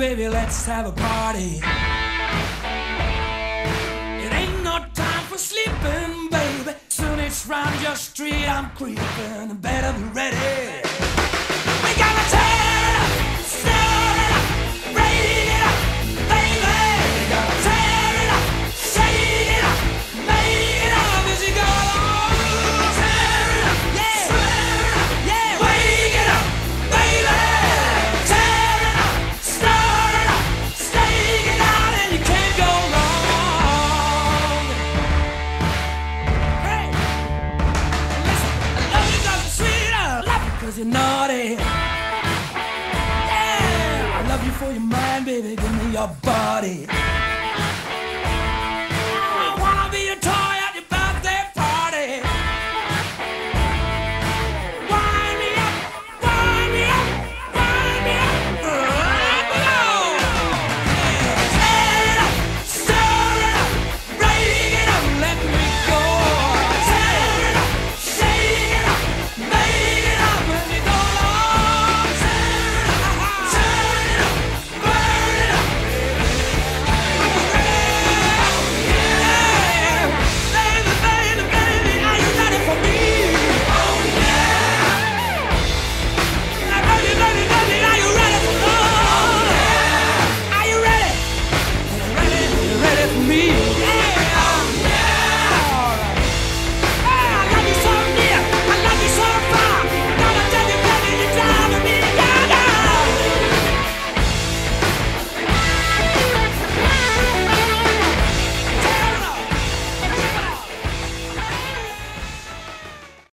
baby, let's have a party. It ain't no time for sleeping, baby. Soon it's round your street, I'm creeping. Better be ready. 'Cause you're naughty. Yeah, I love you for your mind, baby. Give me your body.